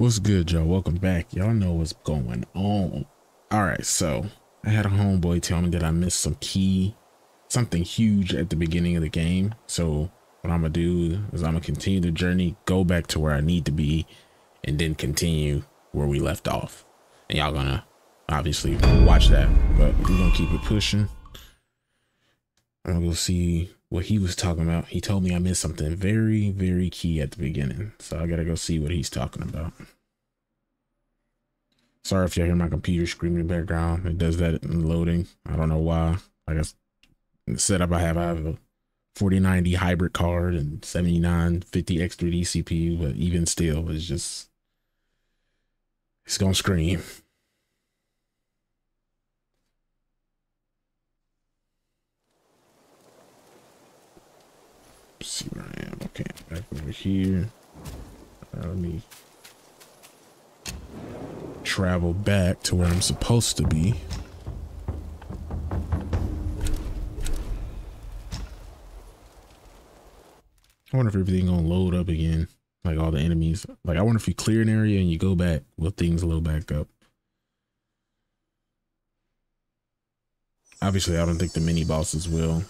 What's good, y'all? Welcome back. Y'all know what's going on. All right, so I had a homeboy tell me that I missed some key, something huge at the beginning of the game. So what I'm gonna do is I'm gonna continue the journey, go back to where I need to be, and then continue where we left off. And y'all gonna obviously watch that, but we're gonna keep it pushing. I'm gonna go see what he was talking about. He told me I missed something very, very key at the beginning. So I gotta go see what he's talking about. Sorry if y'all hear my computer screaming in the background. It does that in loading. I don't know why. I guess the setup I have, I have a 4090 hybrid card and 7950 X3D CPU, but even still, it's just, it's gonna scream. Let's see where I am. Okay, back over here. Uh, let me travel back to where I'm supposed to be. I wonder if everything gonna load up again, like all the enemies. Like I wonder if you clear an area and you go back, will things load back up? Obviously, I don't think the mini bosses will.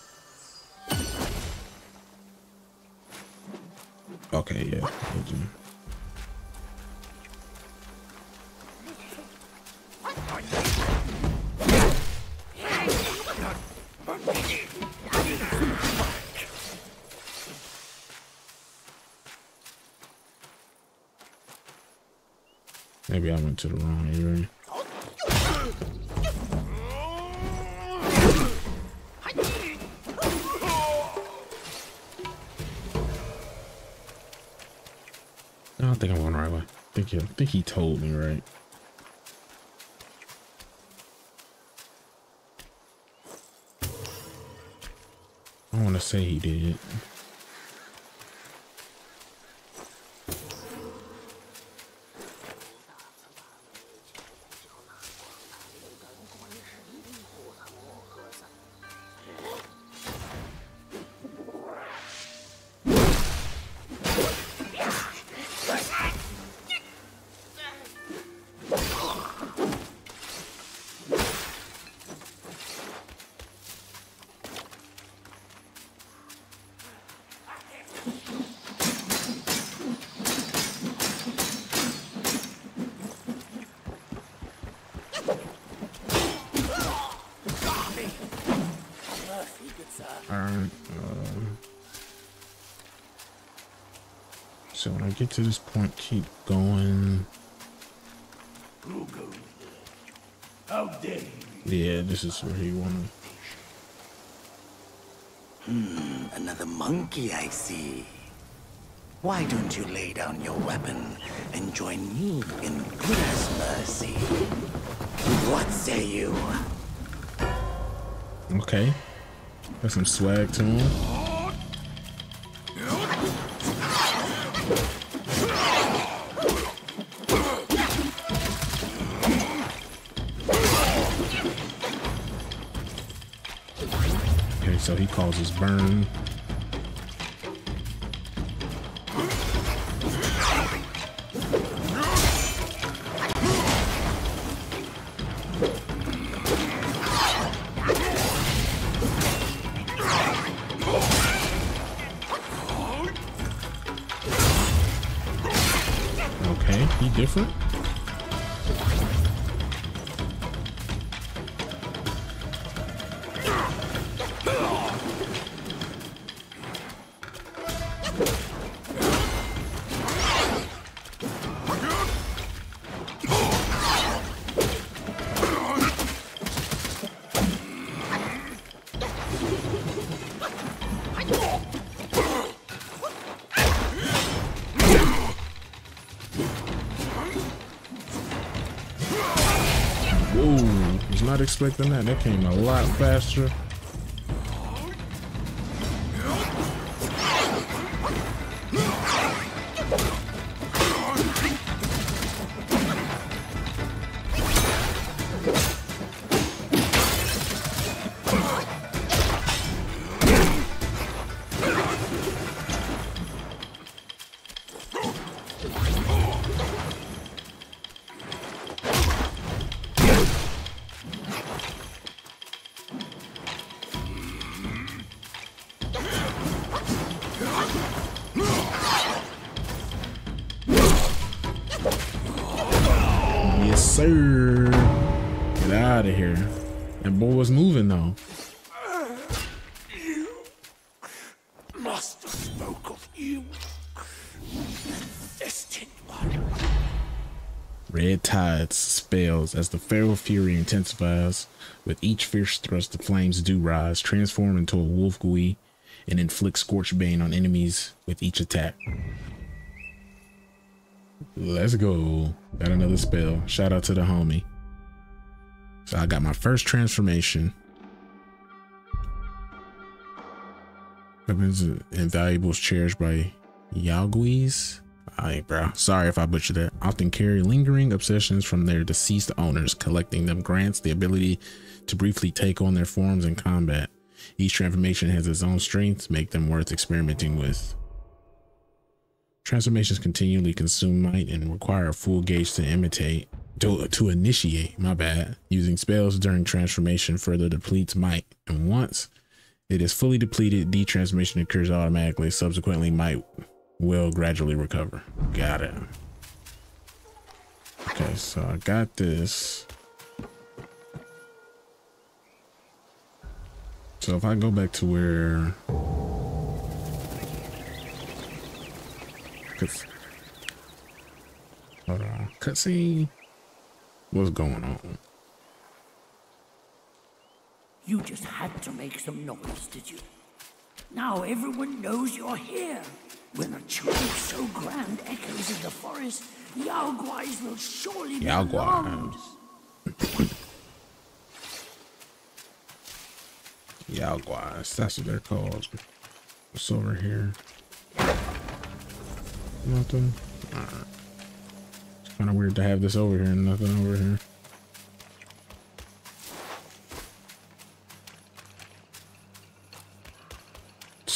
Okay, yeah. Maybe I went to the wrong area. Don't think I'm going the right way. I think he, I think he told me right. I want to say he did. Get to this point, keep going. How dare Yeah, this is where he wanted. Hmm, another monkey I see. Why don't you lay down your weapon and join me in Buddha's mercy? What say you? Okay. Got some swag to him. Causes burn. Expecting that. That came a lot faster. As the feral fury intensifies. With each fierce thrust, the flames do rise, transform into a wolf gui, and inflict scorch bane on enemies with each attack. Let's go. Got another spell. Shout out to the homie. So I got my first transformation. Weapons and valuables cherished by Yaoguais. Alright, bro. Sorry if I butchered that. Often carry lingering obsessions from their deceased owners. Collecting them grants the ability to briefly take on their forms in combat. Each transformation has its own strengths, make them worth experimenting with. Transformations continually consume might and require a full gauge to imitate, to, to initiate, my bad. Using spells during transformation further depletes might, and once it is fully depleted, detransformation occurs automatically. Subsequently, might will gradually recover. Got it. Okay, so I got this. So if I go back to where hold on. Cutscene. What's going on? You just had to make some noise, did you? Now everyone knows you're here. When a chime so grand echoes in the forest, Yaoguais will surely be alarmed. Yaoguais. That's what they're called. What's over here? Nothing. Alright. It's kind of weird to have this over here and nothing over here.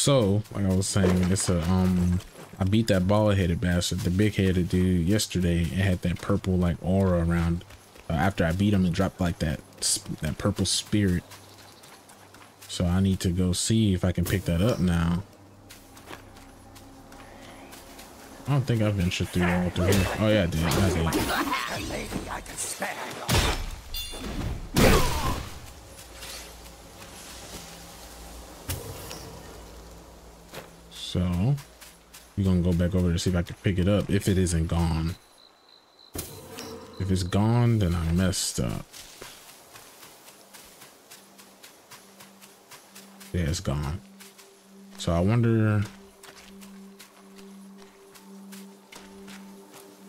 So, like I was saying, it's a um I beat that bald headed bastard, the big headed dude yesterday. It had that purple like aura around. Uh, after I beat him, it dropped like that that purple spirit. So I need to go see if I can pick that up now. I don't think I ventured through all through here. Oh yeah, I did. I did. The lady I can spare you. So we're gonna go back over to see if I can pick it up if it isn't gone. If it's gone, then I messed up. Yeah, it's gone. So I wonder.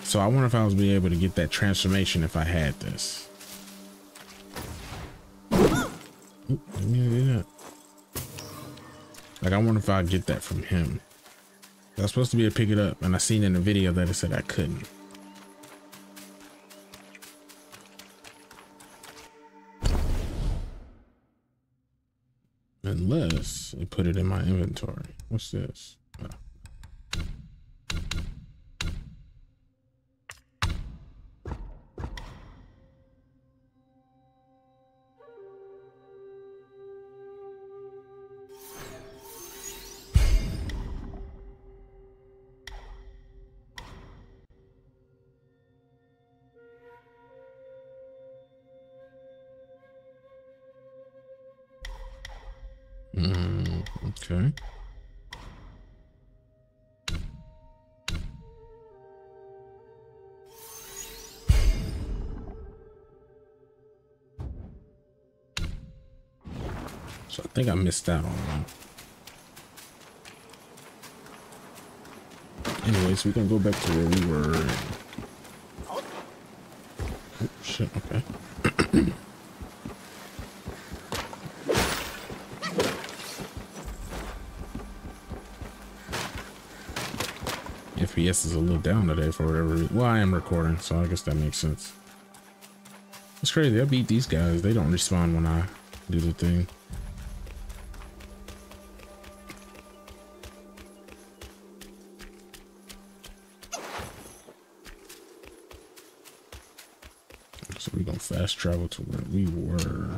So I wonder if I was be able to get that transformation if I had this. Like I wonder if I'd get that from him. I was supposed to be able to pick it up, and I seen in the video that it said I couldn't. Unless it put it in my inventory. What's this? Think I missed out on one. Anyways, we can go back to where we were. Oh, shit, okay. FPS is a little down today for whatever reason. Well, I am recording, so I guess that makes sense. It's crazy. I beat these guys. They don't respond when I do the thing. Fast travel to where we were.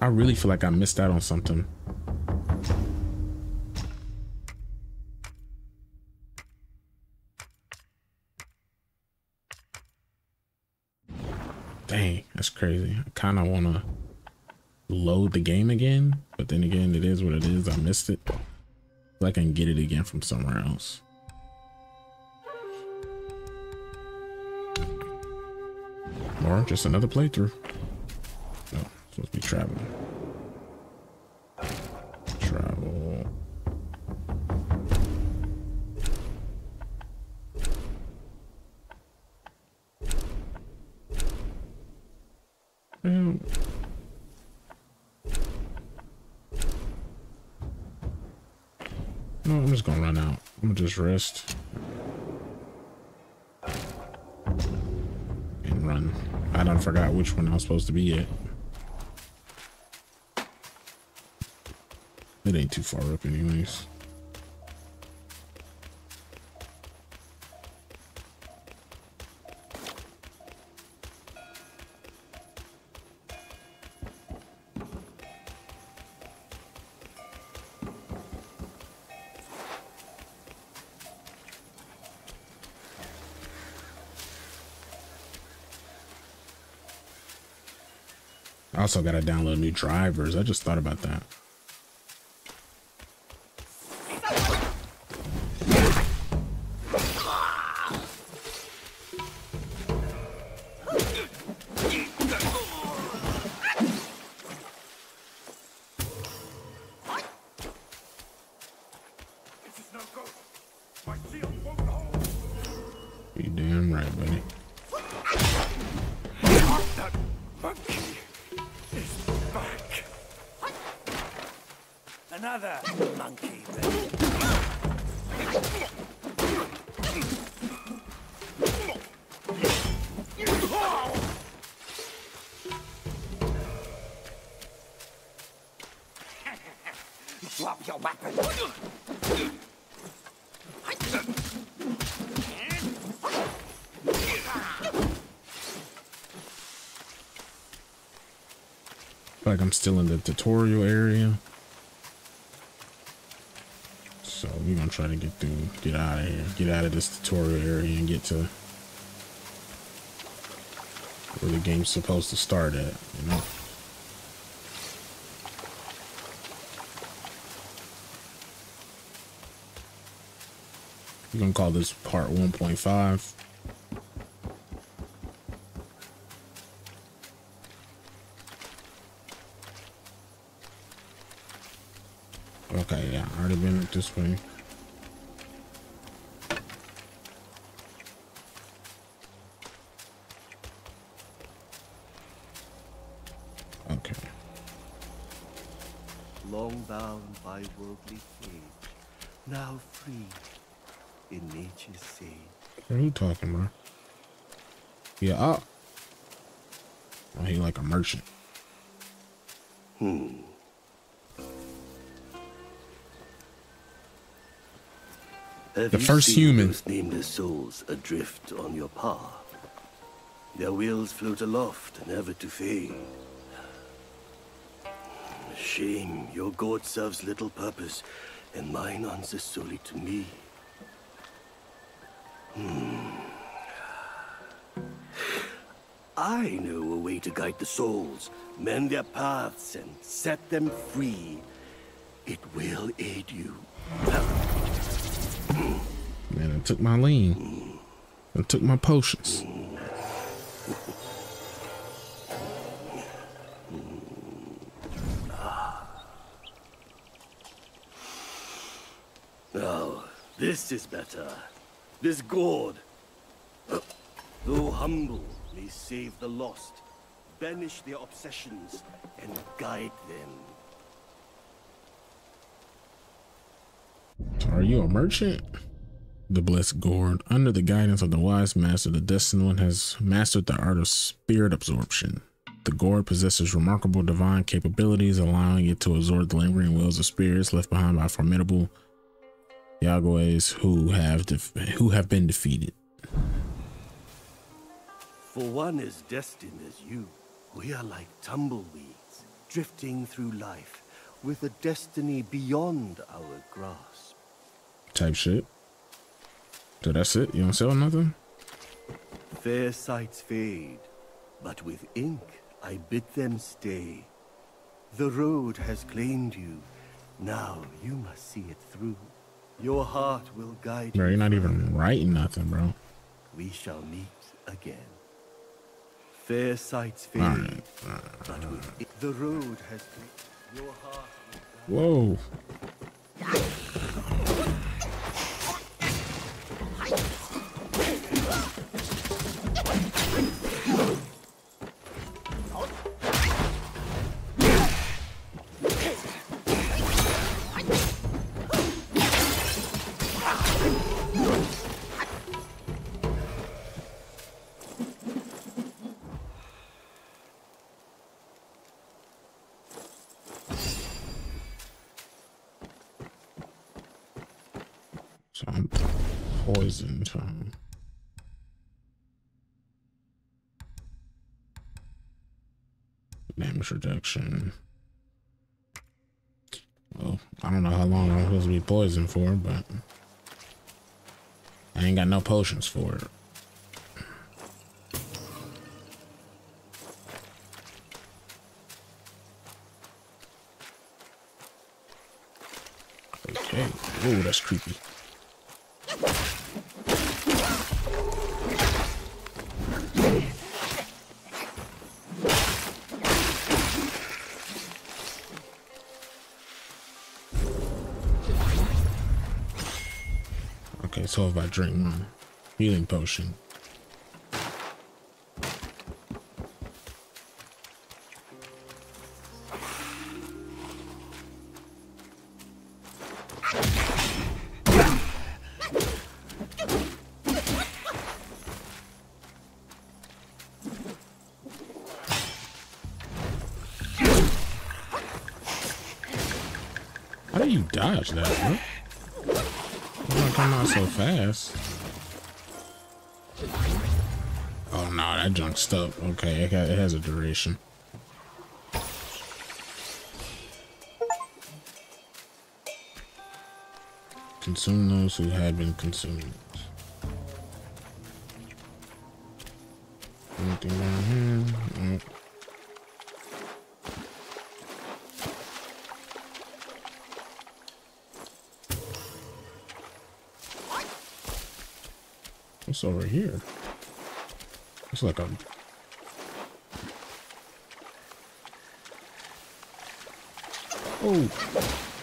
I really feel like I missed out on something. Dang, that's crazy. I kind of want to load the game again, but then again, it is what it is. I missed it. I can get it again from somewhere else. Or just another playthrough. Oh, no, supposed to be traveling. Travel. Well, no, I'm just gonna run out. I'm gonna just rest. Forgot which one I was supposed to be at. It ain't too far up anyways. Also got to download new drivers. I just thought about that. You damn right, buddy. Another monkey. then. Drop your weapon. like I'm still in the tutorial area. So we're gonna try to get through, get out of here, get out of this tutorial area and get to where the game's supposed to start at, you know? We're gonna call this part 1.5. Okay, yeah, already been this way. Okay. long bound by worldly cage, now free in nature's sage. What are you talking, bro? Yeah, oh. Oh, he like a merchant. Hmm. Have The first human. Nameless souls adrift on your path. Their wheels float aloft, never to fade. Shame, your god serves little purpose, and mine answers solely to me. Hmm. I know a way to guide the souls, mend their paths, and set them free. It will aid you. Man, I took my lean. It took my potions. Is better. This gourd, though humble, may save the lost, banish their obsessions, and guide them. Are you a merchant? The blessed gourd. Under the guidance of the wise master, the destined one has mastered the art of spirit absorption. The gourd possesses remarkable divine capabilities, allowing it to absorb the lingering wills of spirits left behind by formidable Yaoguais who have def- who have been defeated. For one as destined as you, we are like tumbleweeds, drifting through life with a destiny beyond our grasp. Type shit. So that's it. You don't sell nothing. Fair sights fade, But with ink, I bid them stay. The road has claimed you. Now you must see it through. Your heart will guide Bro, you. you're not even writing nothing, bro. We shall meet again. Fair sights fade, Alright. but the road has claimed your heart. Whoa. Damage reduction. Well, I don't know how long I'm supposed to be poisoned for, but I ain't got no potions for it. Okay. Ooh, that's creepy. Okay, so if I drink my healing potion. Fast? Oh no, that junk's stuck. Okay, it, ha- it has a duration. Consume those who had been consumed. Anything down here? Nope. What's over here? It's like a. Oh.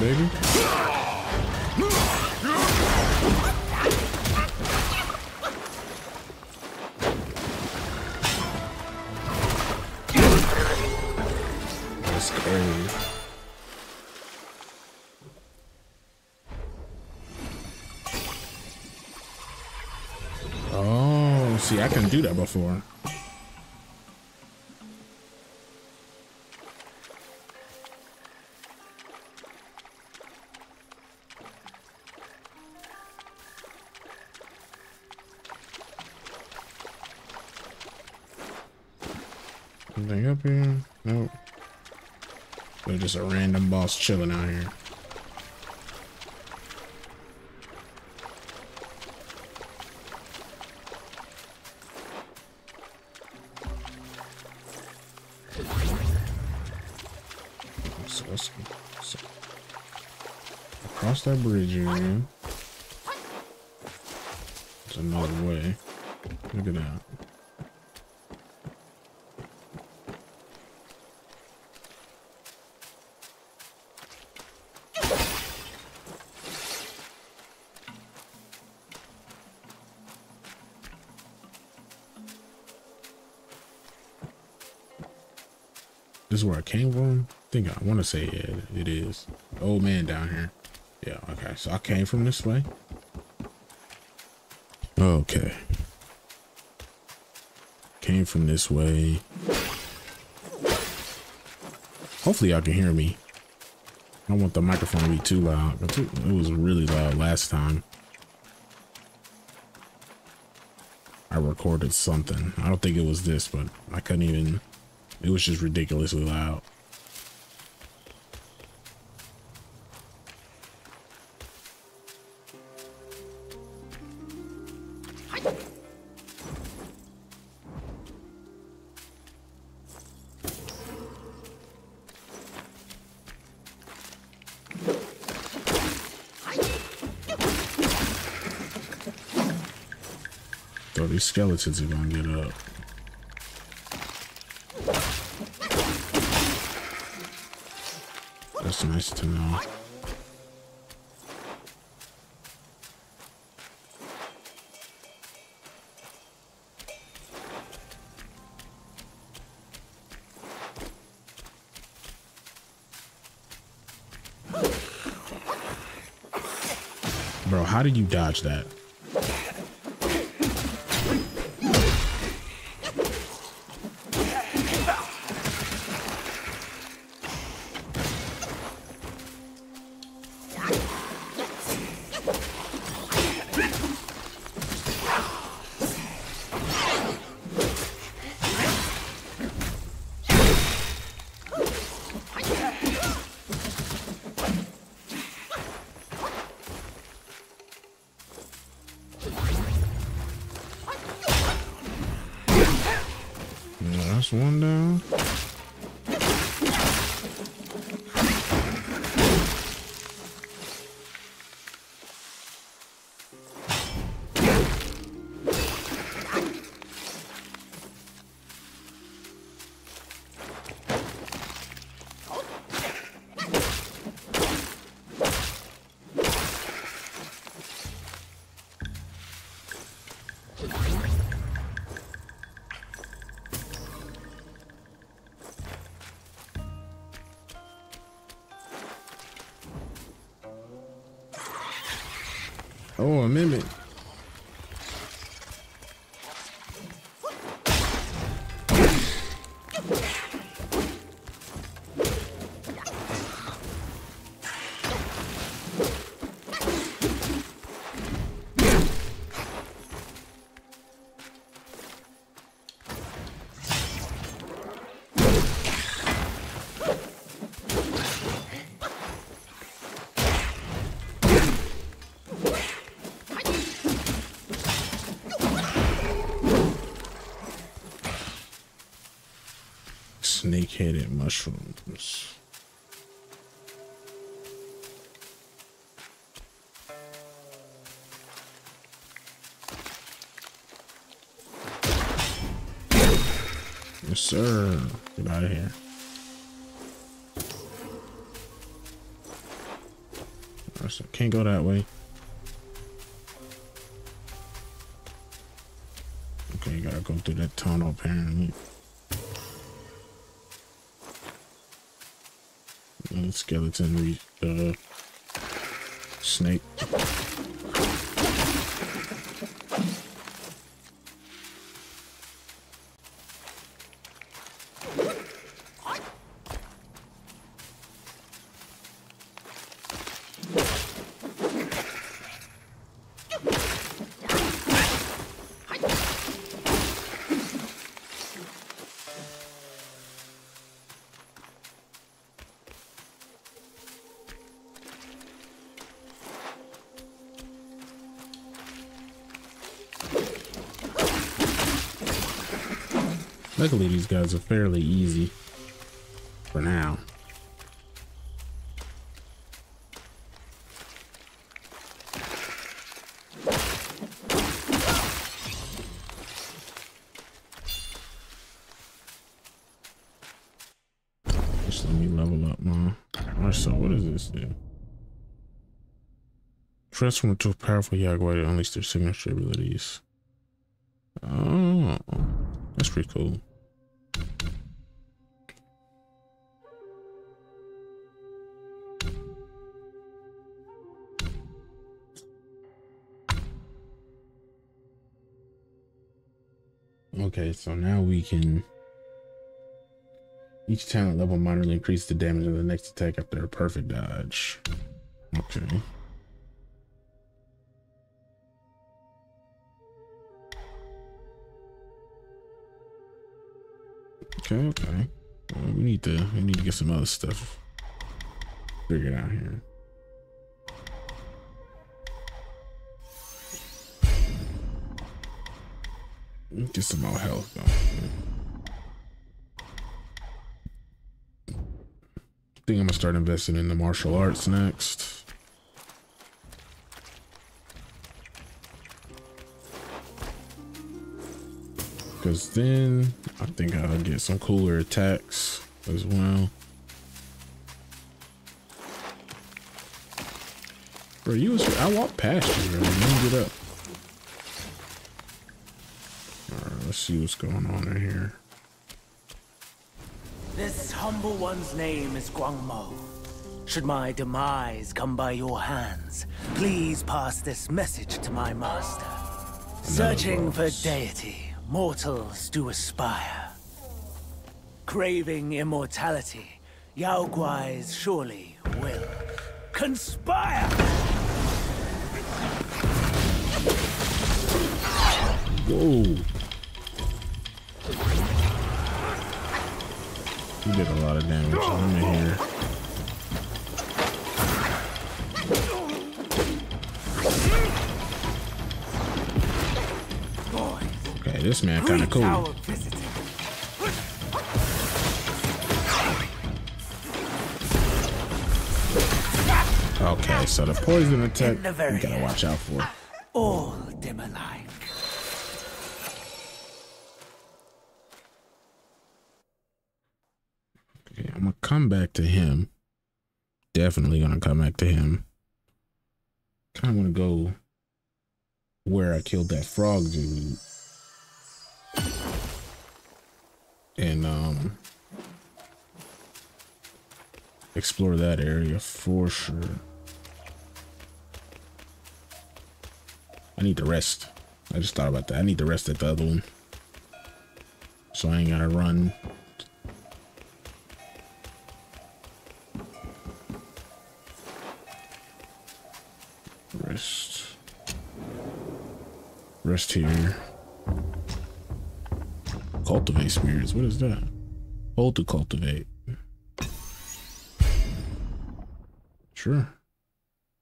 Baby. That's. Oh, see, I can do that before. Just a random boss chilling out here. So let's so across that bridge here. There's another way. Look at that. Is where I came from. I think I want to say it, it is. Old man down here. Yeah, okay. So I came from this way. Okay. Came from this way. Hopefully y'all can hear me. I don't want the microphone to be too loud. It was really loud last time. I recorded something. I don't think it was this, but I couldn't even it was just ridiculously loud. So these skeletons are gonna get up. That's nice to know. Bro, how did you dodge that? Oh, mushrooms. Yes, sir. Get out of here. Can't go that way. Okay, gotta go through that tunnel apparently. Skeleton uh, snake. Luckily, these guys are fairly easy for now. Just let me level up, man. Alright, so what does this? Transform into a powerful Jaguar to unleash their signature abilities. Oh, that's pretty cool. So now we can each talent level moderately increase the damage of the next attack after a perfect dodge. Okay. Okay, okay. Well, we need to we need to get some other stuff figured out here. Get some more health though. I think I'm gonna start investing in the martial arts next. Because then I think I'll get some cooler attacks as well. Bro, you was I walked past you, bro. You get up. Alright, let's see what's going on in here. This humble one's name is Guangmou. Should my demise come by your hands, please pass this message to my master. Searching for deity, mortals do aspire. Craving immortality, Yao Guais surely will conspire! Whoa. Did a lot of damage. I'm in here. Okay, this man kind of cool. Okay, so the poison attack In the very you gotta watch out for. All dim alike. Okay, I'm gonna come back to him. Definitely gonna come back to him. Kind of want to go where I killed that frog dude, and um, explore that area for sure. I need to rest. I just thought about that. I need to rest at the other one, so I ain't gotta run Rest here. Cultivate spirits. What is that? Hold to cultivate. Sure.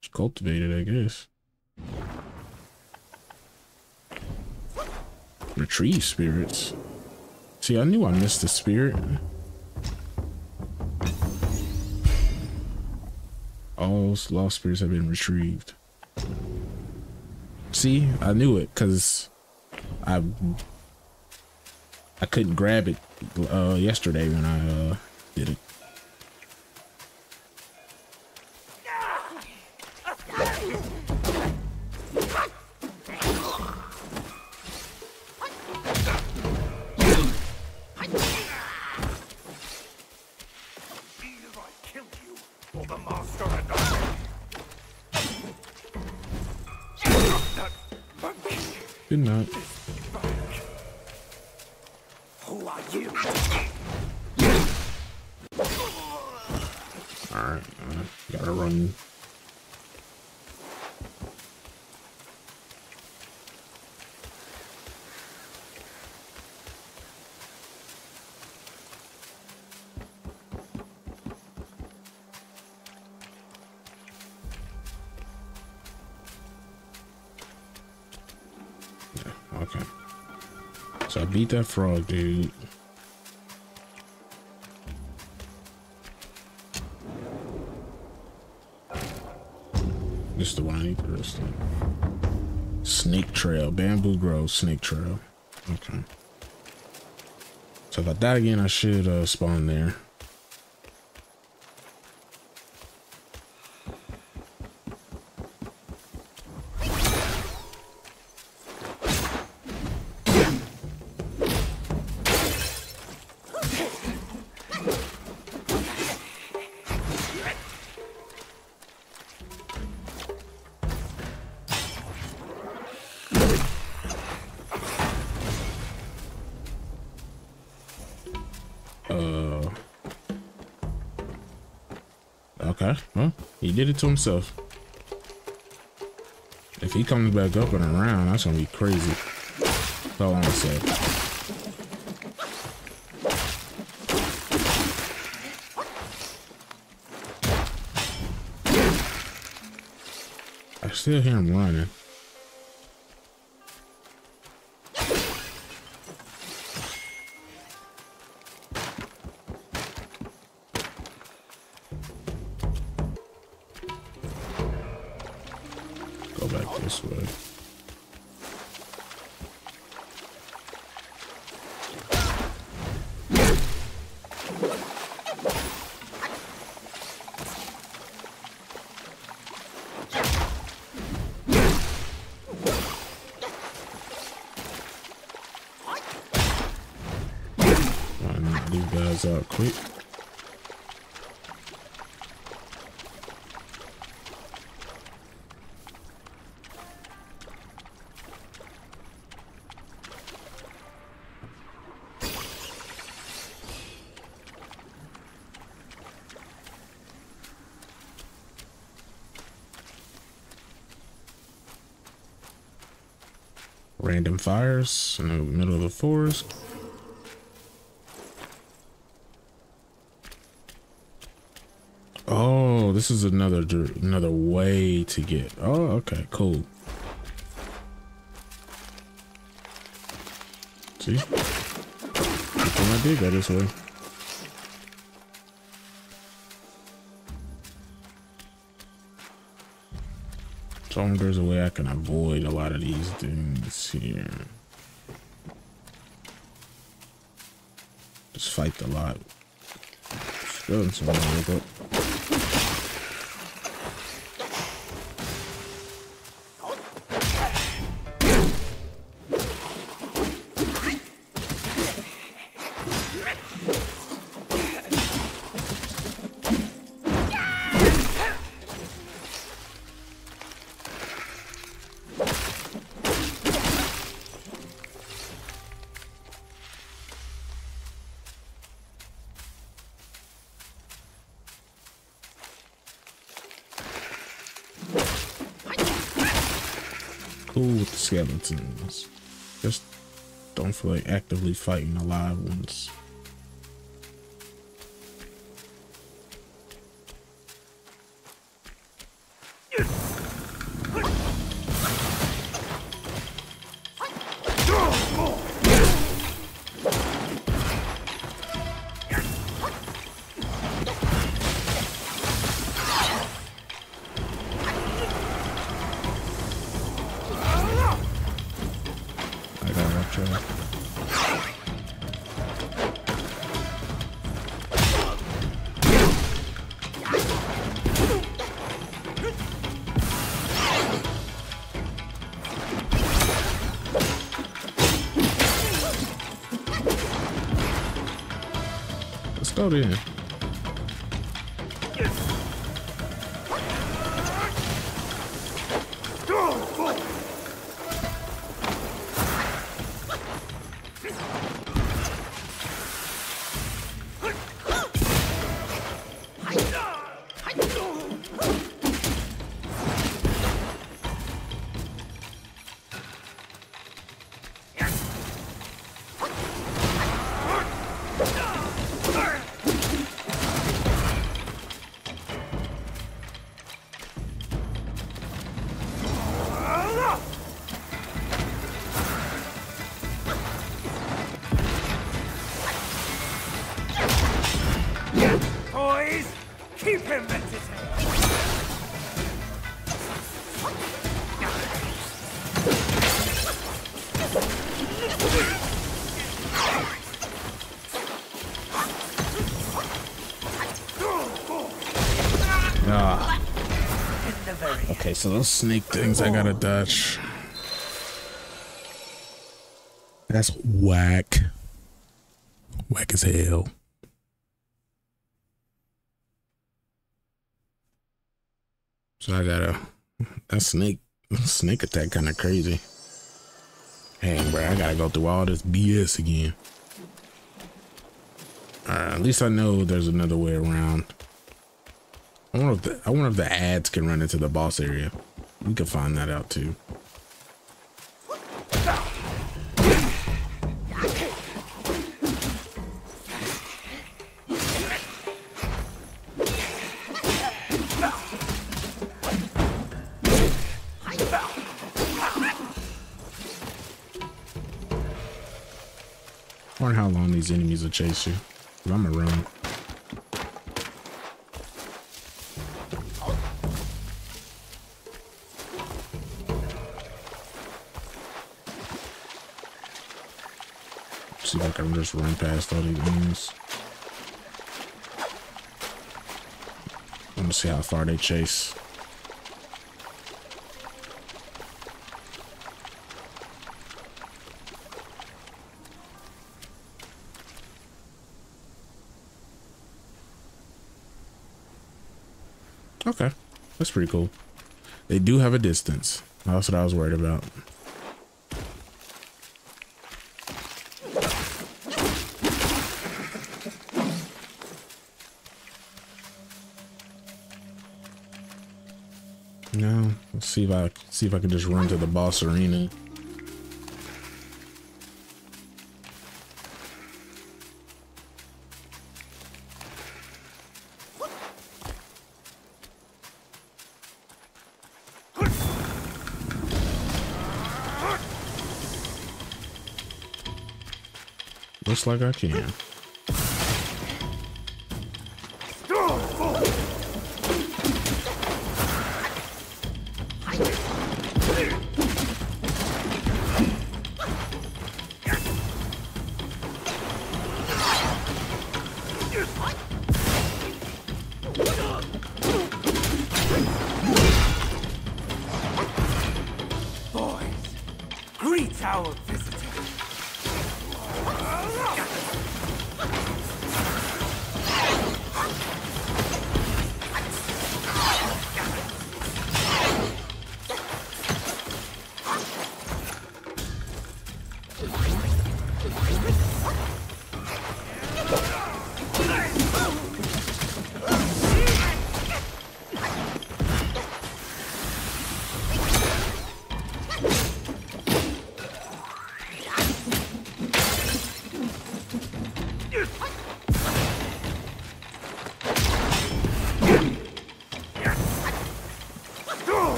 Just cultivate it, I guess. Retrieve spirits. See, I knew I missed the spirit. All lost spirits have been retrieved. See, I knew it because I I couldn't grab it uh, yesterday when I uh, did it. that frog, dude. This is the one I need. Snake trail, bamboo grove, snake trail. Okay. So if I die again, I should uh, spawn there. Uh, okay, well, he did it to himself. If he comes back up and around, that's gonna be crazy. That's all I'm gonna say. I still hear him running. Fires in the middle of the forest. Oh, this is another another way to get. Oh, okay, cool. See, I did go this way. So there's a way I can avoid a lot of these things here. Just fight the lot. Skeleton real quick. skeletons. Just don't feel like actively fighting the live ones. Go then. Ah. So those snake things I gotta dodge. That's whack. Whack as hell. So I gotta that snake snake attack kind of crazy. Hey, bro, I gotta go through all this BS again. Alright, at least I know there's another way around. I wonder if the I wonder if the ads can run into the boss area. We could find that out too. wonder how long these enemies will chase you. I'm gonna run. If I'm just running past all these enemies. I'm gonna see how far they chase. Okay, that's pretty cool. They do have a distance. That's what I was worried about. No, I see if I can just run to the boss arena. Looks like I can.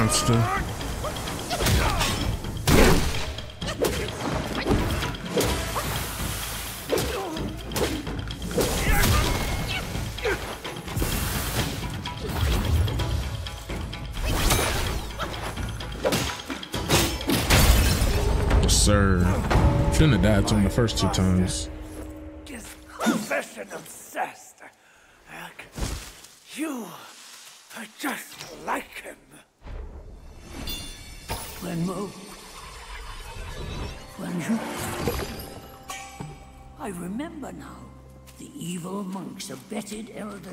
Monster. sir. Shouldn't have died to him the first two times.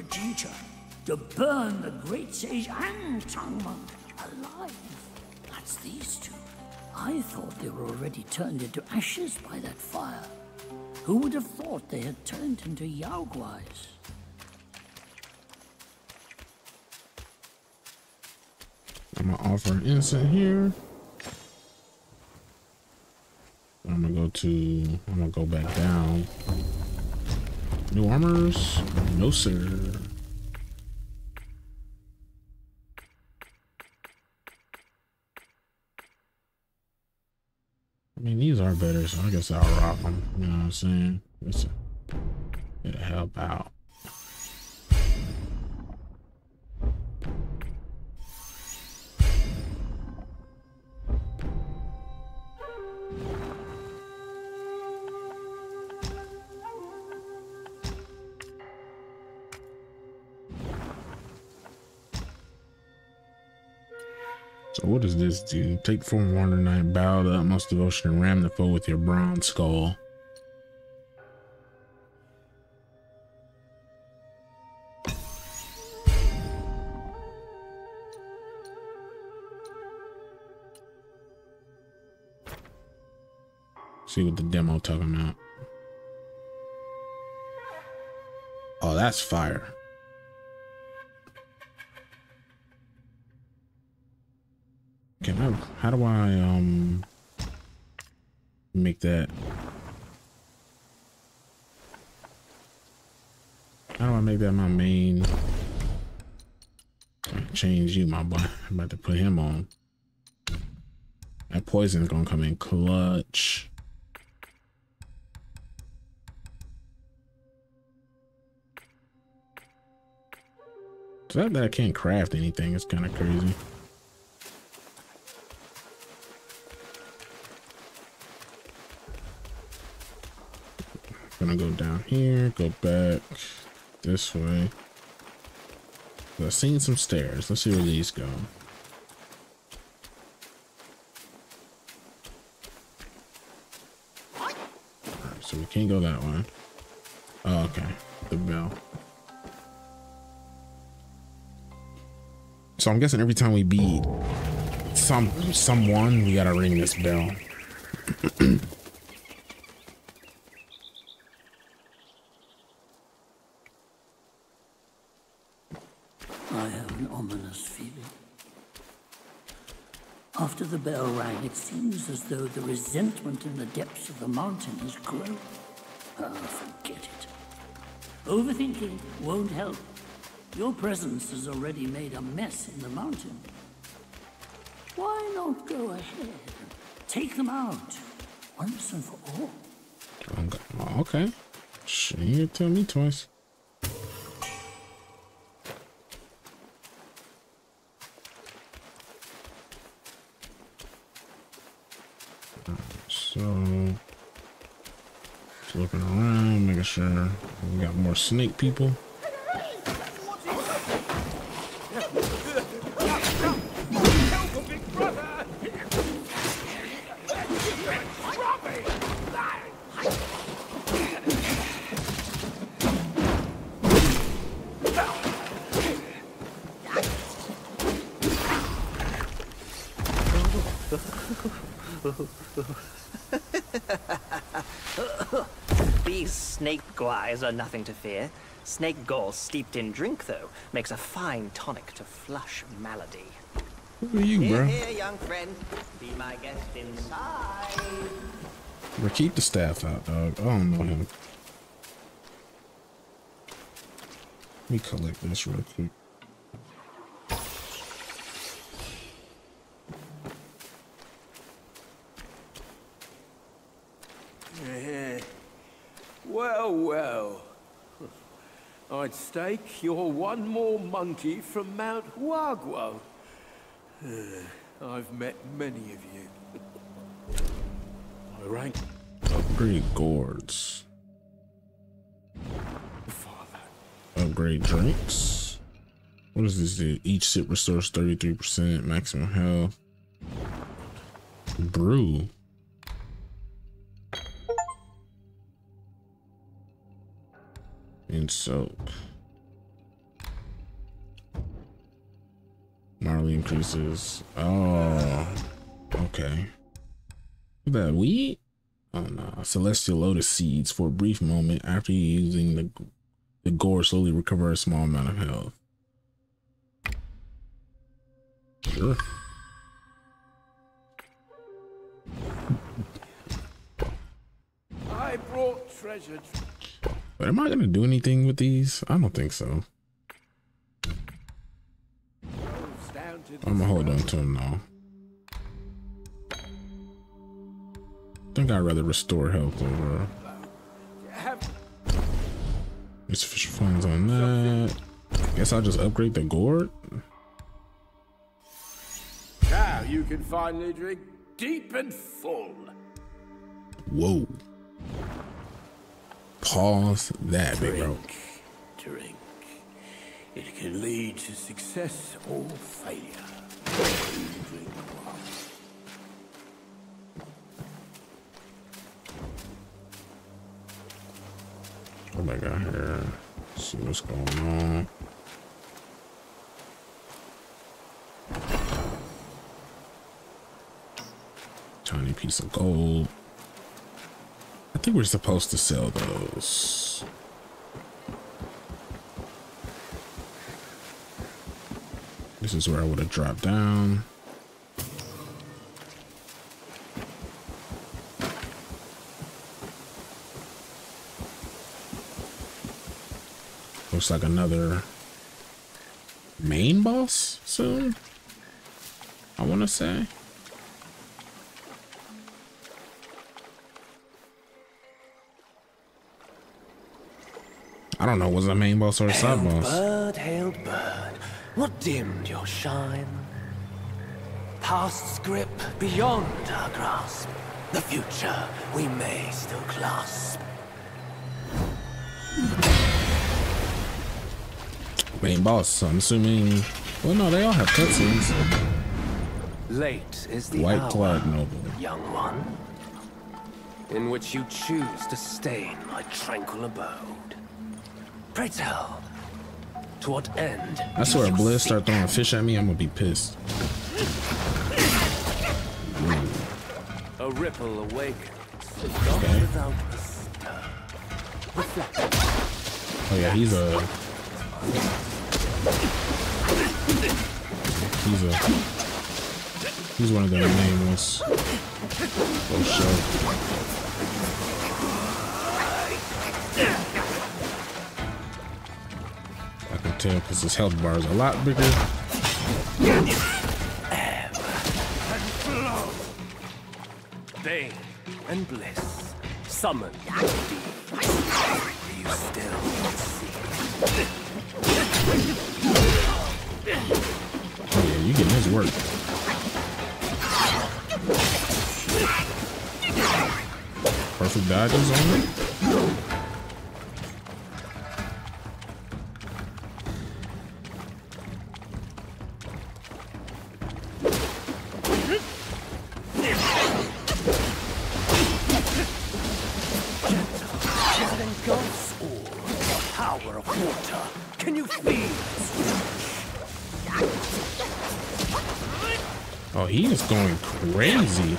Abetted to burn the great sage and Tang monk alive. That's these two. I thought they were already turned into ashes by that fire. Who would have thought they had turned into Yaoguais? I'm gonna offer an incense here. I'm gonna go to, I'm gonna go back down. New armors? No, sir. I mean, these are better, so I guess I'll rock them. You know what I'm saying? It's, it'll help out. This do? Take form Wandering Wight, bow the utmost devotion, and ram the foe with your bronze skull. See what the demo talking about. Oh, that's fire. Can I, how do I, um, make that? How do I make that my main? Change you, my boy. I'm about to put him on. That poison's gonna come in clutch. So that, that I can't craft anything, it's kind of crazy. Gonna go down here, go back this way. I've seen some stairs. Let's see where these go. So we can't go that way. Oh, okay. The bell. So I'm guessing every time we beat some someone, we gotta ring this bell. I have an ominous feeling. After the bell rang, it seems as though the resentment in the depths of the mountain has grown. Ah, forget it. Overthinking won't help. Your presence has already made a mess in the mountain. Why not go ahead and take them out once and for all? Okay. okay. You tell me twice. So, just looking around, making sure we got more snake people. Guys are nothing to fear. Snake gall steeped in drink, though, makes a fine tonic to flush malady. Who are you, Here, here, young friend. Be my guest inside. Bro, keep the staff out, dog. I don't know him. Let me collect this real quick. Well, well. I'd you're one more monkey from Mount Huaguo. Uh, I've met many of you. I rank Upgrade gourds. father. Upgrade drinks. What does this do? Each sip restores 33% maximum health. Brew. And soap. Marley increases. Oh, okay. That weed? Oh no. Celestial lotus seeds for a brief moment after using the the gore slowly recover a small amount of health. Sure. I brought treasure. But am I gonna do anything with these? I don't think so. Down to the I'm gonna hold on to him now. I think I'd rather restore health over insufficient funds on that. Guess I'll just upgrade the gourd. Now you can finally drink deep and full. Whoa. Pause that, big bro. Drink, drink. It can lead to success or failure. Oh what I got here? see what's going on. Tiny piece of gold. I think we're supposed to sell those. This is where I would have dropped down. Looks like another main boss soon. I want to say. I don't know, was it a main boss or a side boss? bird, what dimmed your shine? Past's grip beyond our grasp. The future we may still clasp. Main boss, so I'm assuming. Well, no, they all have cutscenes. Late is the White clad noble. young one, in which you choose to stay in my tranquil abode. Pray tell, to what end? I swear, Blizz start throwing a fish at me, I'm gonna be pissed. A ripple awakens. Okay. without a stir. Reflect. Oh yeah, he's a. He's a. He's one of the main ones. For sure. Can tell because his health bar is a lot bigger. Bane and bliss. Summon. You still see? Oh yeah, you getting his work. Perfect dodges on it. Crazy.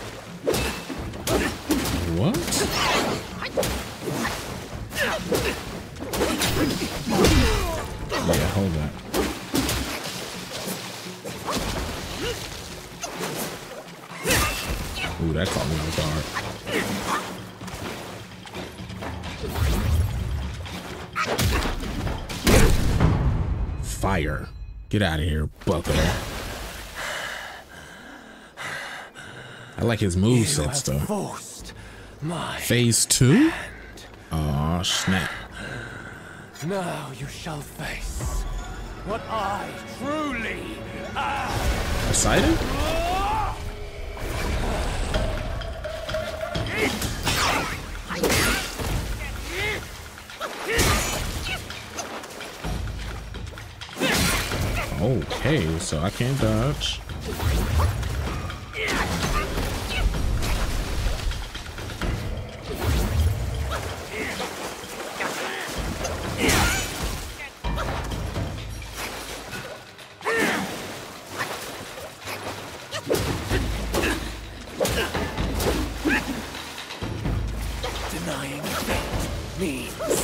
Like his move You stuff. my Phase two? Aw, snap. Now you shall face what I truly am. Excited? Okay, so I can't dodge. Fate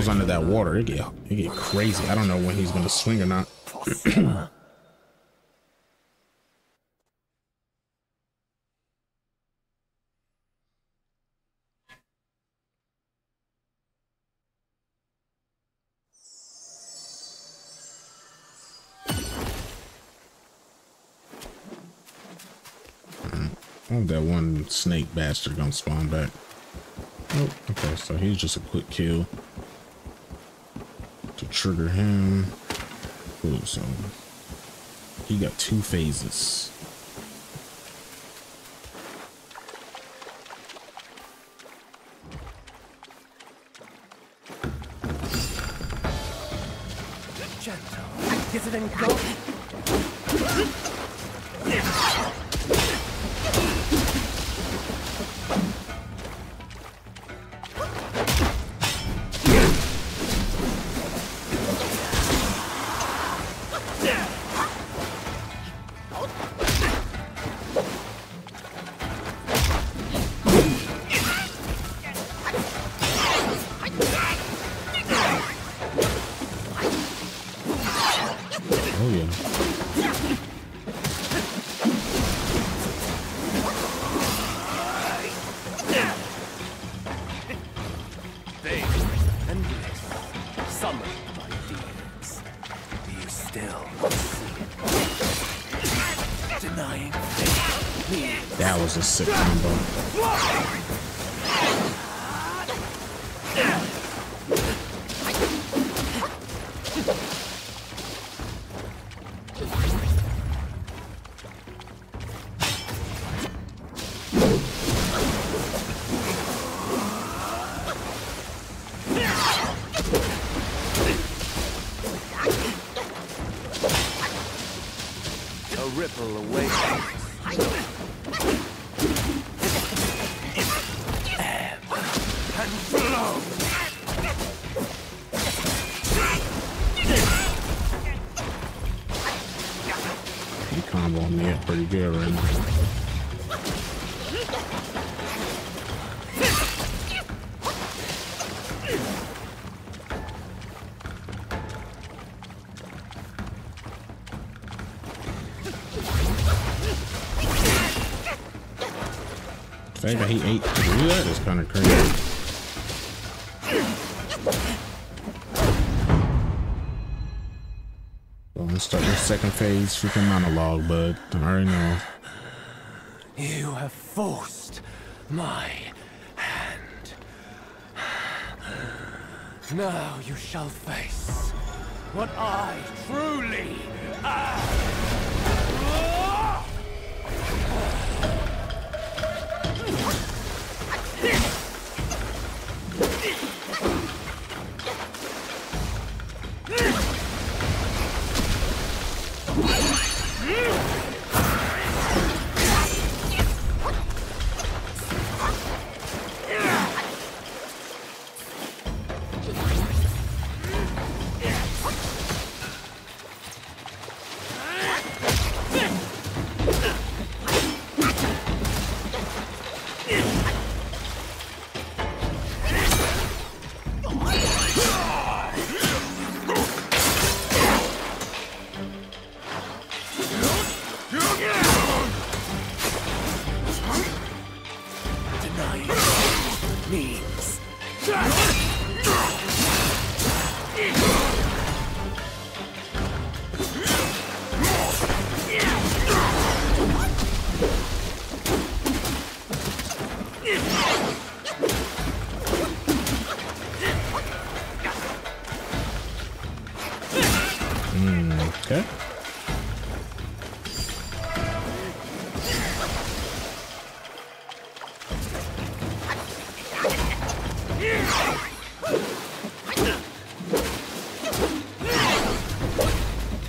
goes under that water. It get it get crazy. I don't know when he's gonna swing or not. Oh, that one snake bastard gonna spawn back. Oh, okay, so he's just a quick kill trigger him. Cool, so he got two phases. Sick fact that he ate to do that is kind of crazy. Well, let's start the second phase freaking monologue, bud. I already know. You have forced my hand. Now you shall face what I truly am. Okay.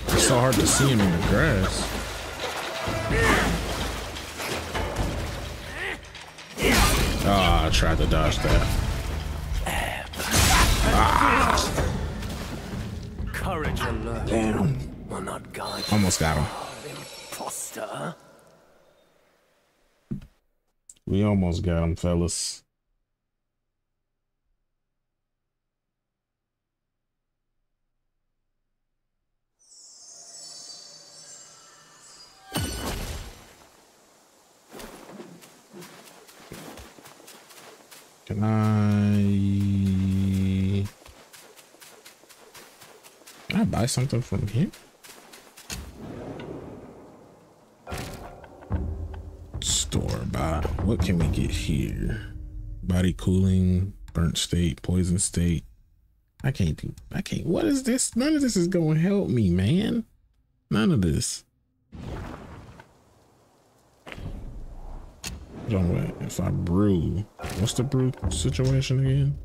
It's so hard to see him in the grass. Ah, I tried to dodge that. Almost got him. Imposter. We almost got him, fellas. Can I... Can I buy something from here? What can we get here? Body cooling, burnt state, poison state. I can't do. I can't. What is this? None of this is going to help me, man. None of this. Don't wait. If I brew, what's the brew situation again?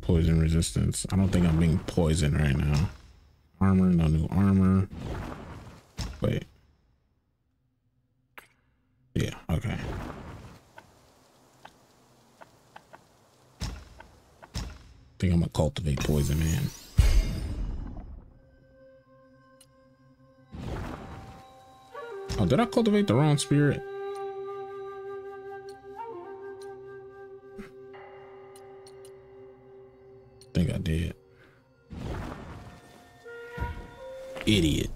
Poison resistance. I don't think I'm being poisoned right now. Armor, no new armor. Wait. Yeah, okay. think I'm gonna cultivate poison, man. Oh, did I cultivate the wrong spirit? think I did. Idiot.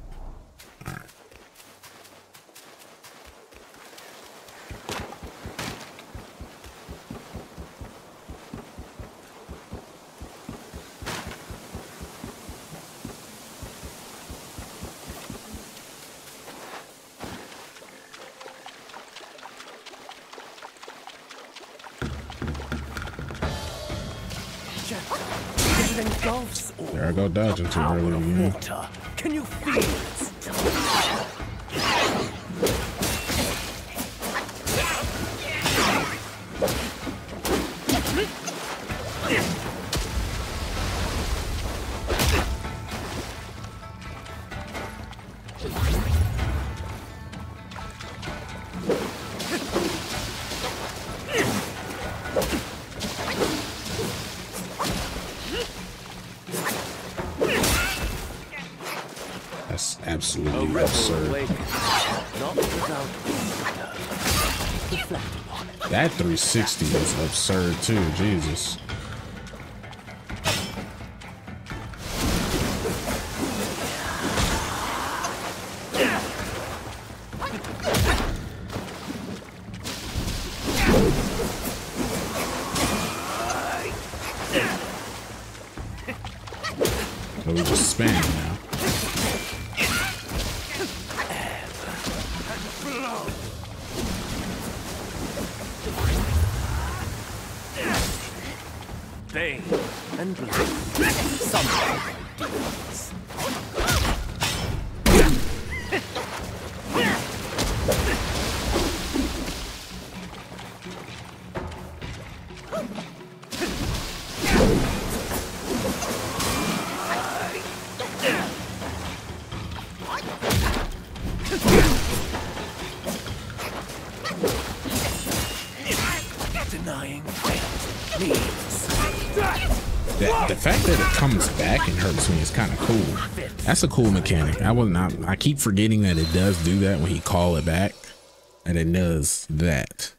There I go dodging too early again. Can you feel 360 is absurd too, Jesus. That's a cool mechanic. I was not. I keep forgetting that it does do that when he call it back, and it does that.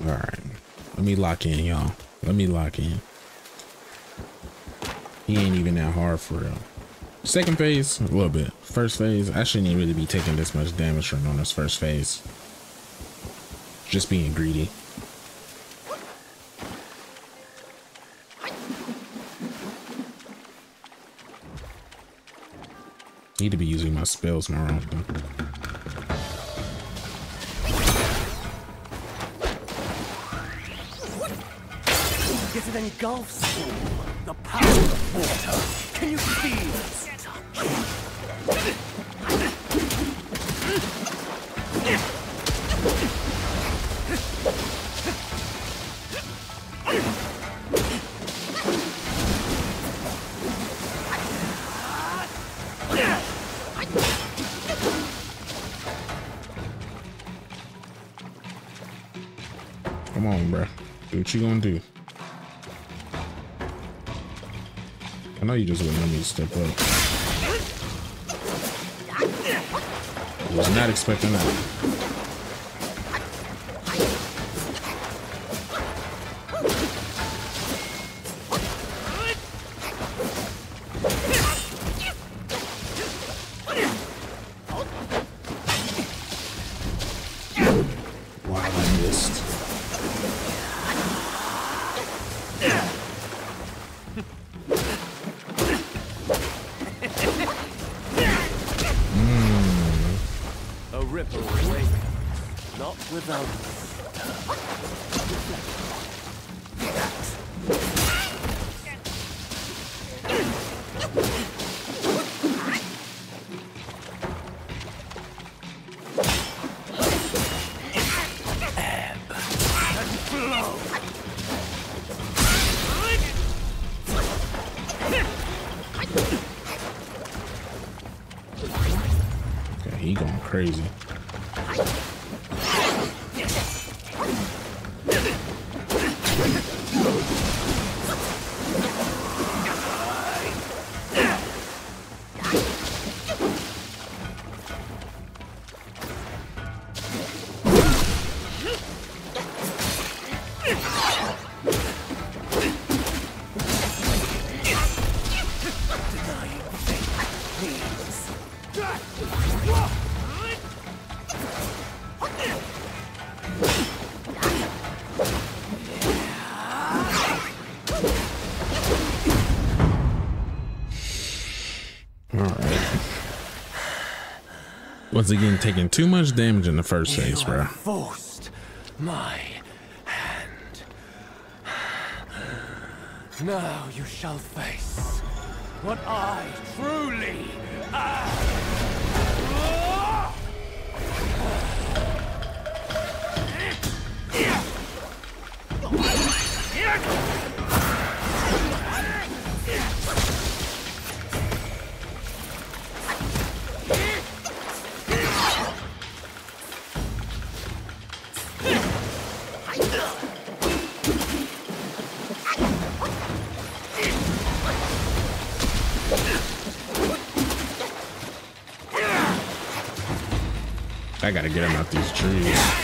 All right, let me lock in, y'all. Let me lock in. He ain't even that hard for real. Second phase, a little bit. First phase, I shouldn't really be taking this much damage from on this first phase. Just being greedy. Need to be using my spells more often. If it engulfs you, the power of water. Can you see? Come on, bro. Do what you gonna do. Know you just wouldn't let me to step up. Was not expecting that. Once again, taking too much damage in the first you phase, bro. Forced my hand. Now you shall face what I truly am. Gotta get him out these trees.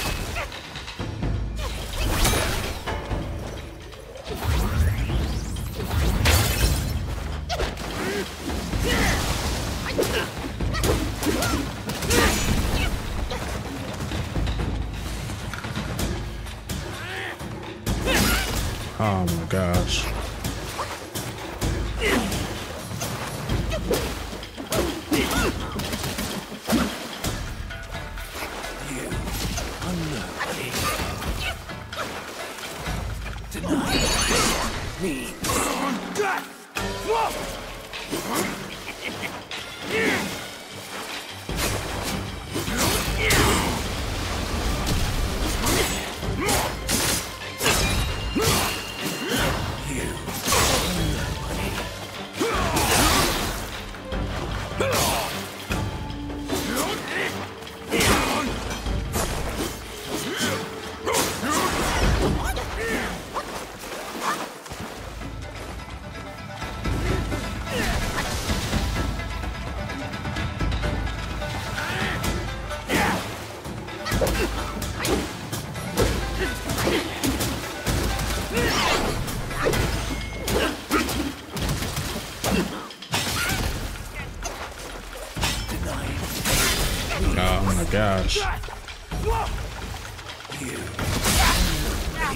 Oh gosh.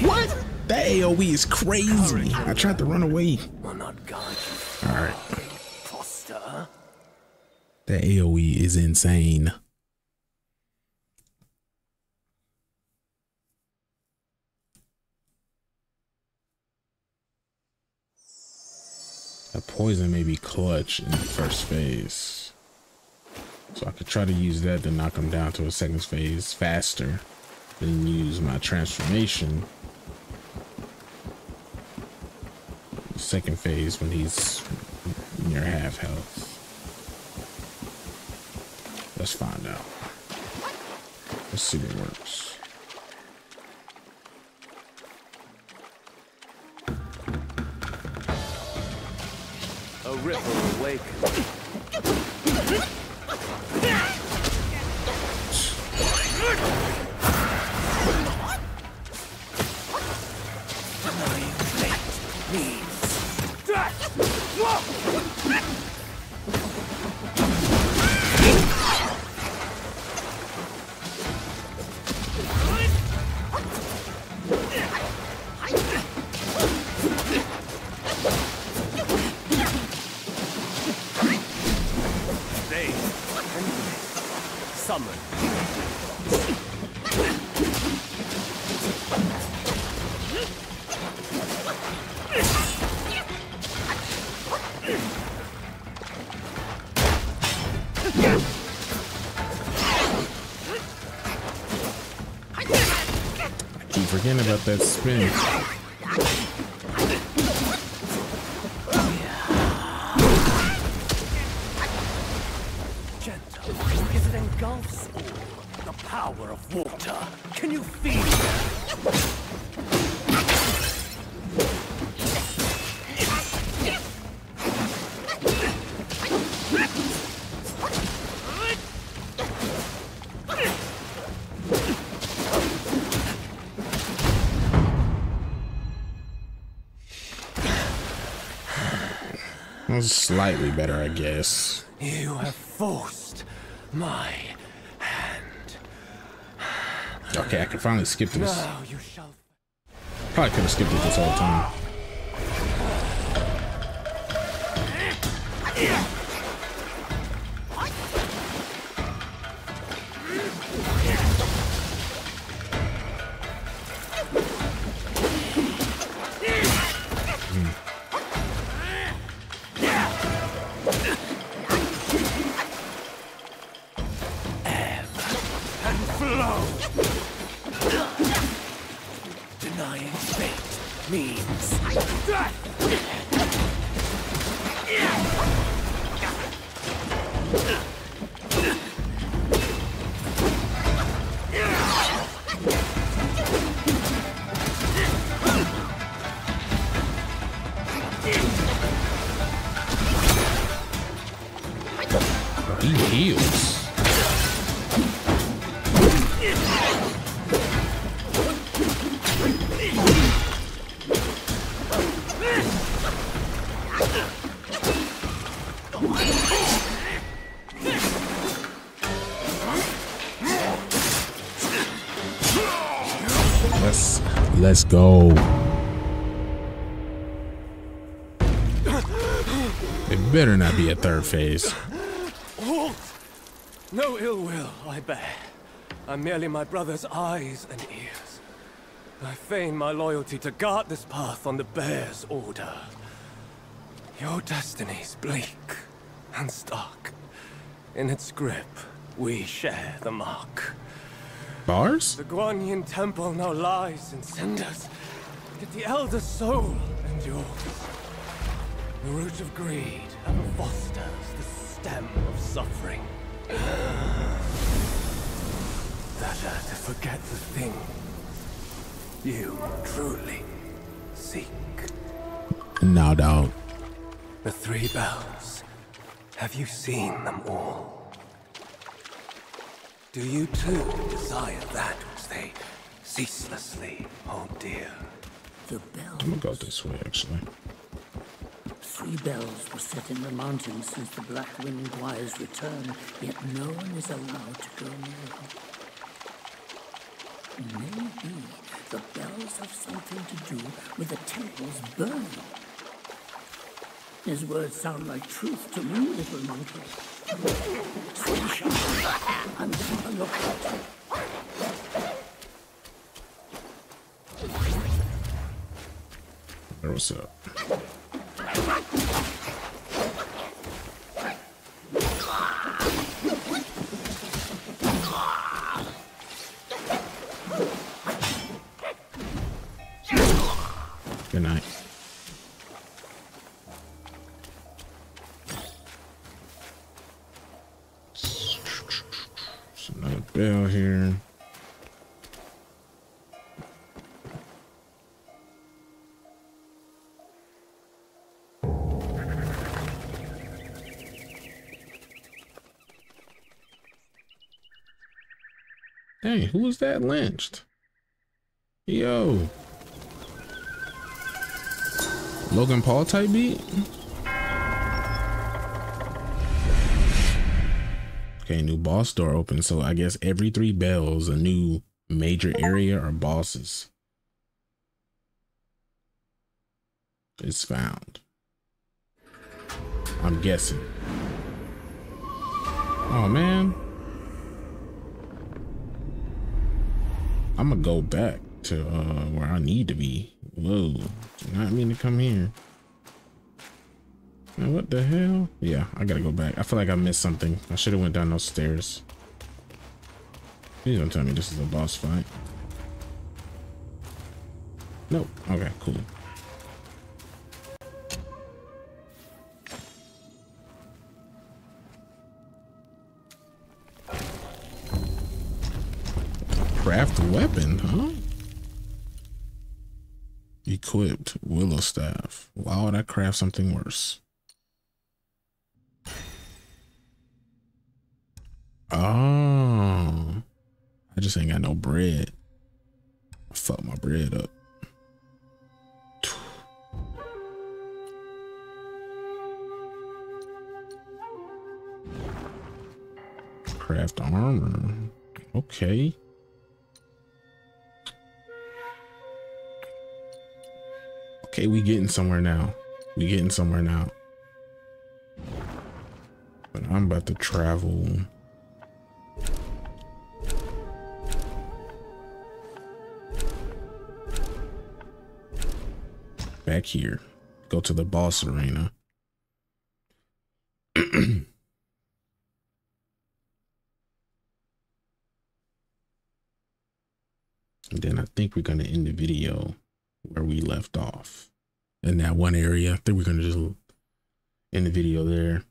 What? That AoE is crazy. I tried to run away. Alright. That AoE is insane. That poison may be clutch in the first phase. So I could try to use that to knock him down to a second phase faster than use my transformation. Second phase when he's near half health. Let's find out. Let's see what works. Awaken. That spin. Slightly better, I guess. You have forced my hand. Okay, I can finally skip this. Now you shall. Probably could have skipped it this whole time. Go. It better not be a third phase. Halt! No ill will I bear. I'm merely my brother's eyes and ears. I feign my loyalty to guard this path on the bear's order. Your destiny's bleak and stark. In its grip, we share the mark. Bars? The Guanyin temple now lies in cinders, yet the elder soul endures. The root of greed and fosters the stem of suffering. Better to forget the thing you truly seek. No, dog. The three bells. Have you seen them all? Do you too desire that which they ceaselessly hold dear? The bells. Oh I'm go this way, actually. Three bells were set in the mountains since the Black Wind Wire's return, yet no one is allowed to go near them. Maybe the bells have something to do with the temple's burning. His words sound like truth to me, little monkey. What's up? Hey, who was that lynched? Yo. Logan Paul type beat? Okay, new boss door open. So I guess every three bells, a new major area or bosses is found. I'm guessing. Oh man. I'm gonna go back to uh, where I need to be. Whoa, Do not mean to come here. Man, what the hell? Yeah, I gotta go back. I feel like I missed something. I should have went down those stairs. Please don't tell me this is a boss fight. Nope. Okay, cool. Craft weapon, huh? Equipped willow staff. Why would I craft something worse? Oh, I just ain't got no bread. Fuck my bread up. Craft armor. Okay. Okay, we getting somewhere now. We getting somewhere now. But I'm about to travel. Back here. Go to the boss arena. and then I think we're going to end the video where we left off in that one area. I think we're gonna just end the video there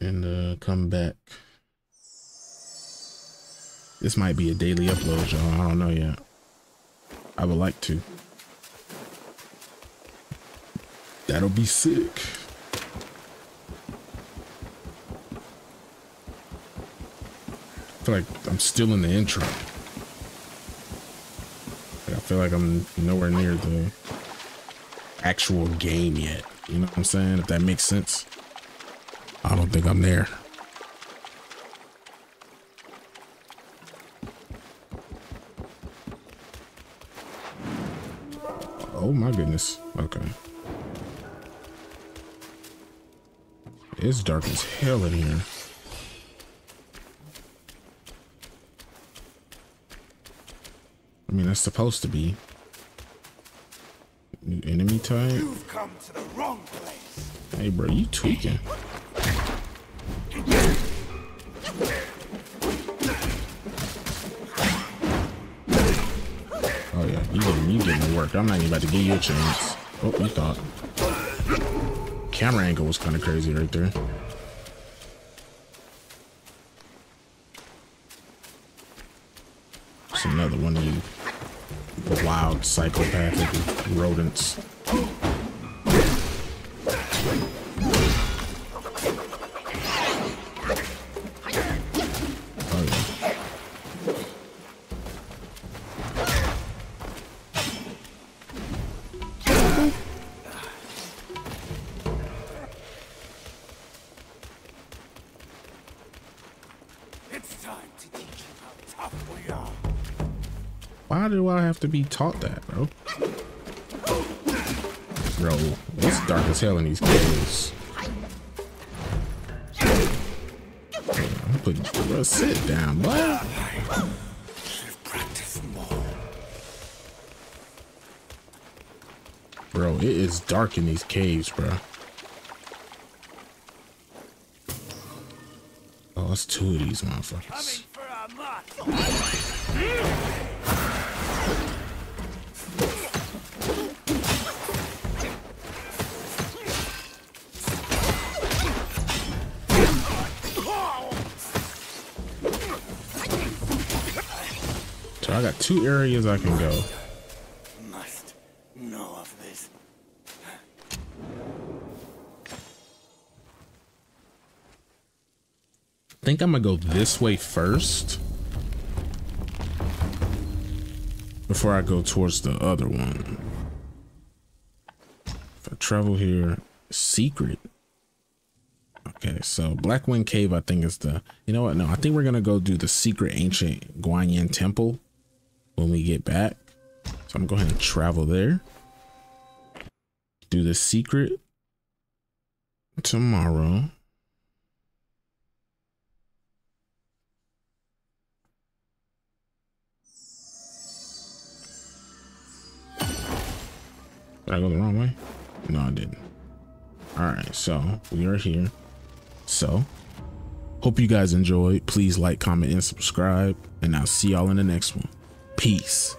and uh, come back. This might be a daily upload, y'all. I don't know yet. I would like to. That'll be sick. I feel like I'm still in the intro feel like I'm nowhere near the actual game yet. You know what I'm saying? If that makes sense. I don't think I'm there. Oh my goodness. Okay. It's dark as hell in here. I mean, that's supposed to be. New enemy type. You've come to the wrong place. Hey, bro, you tweaking. Oh yeah, you getting you getting work. I'm not even about to give you a chance. Oh, you thought. Camera angle was kind of crazy right there. It's another one of you wild psychopathic rodents. To be taught that, bro. Bro, it's dark as hell in these caves. Putting, bro, sit down, boy. Bro, it is dark in these caves, bro. Oh, it's two of these motherfuckers. Two areas I can go. Must know of this. think I'm gonna go this way first before I go towards the other one. If I travel here, secret. Okay, so Black Wind Cave, I think is the, you know what? No, I think we're gonna go do the secret ancient Guanyin temple when we get back. So I'm going to travel there. Do the secret tomorrow. Did I go the wrong way? No, I didn't. All right, so we are here. So, hope you guys enjoyed. Please like, comment, and subscribe. And I'll see y'all in the next one. Peace.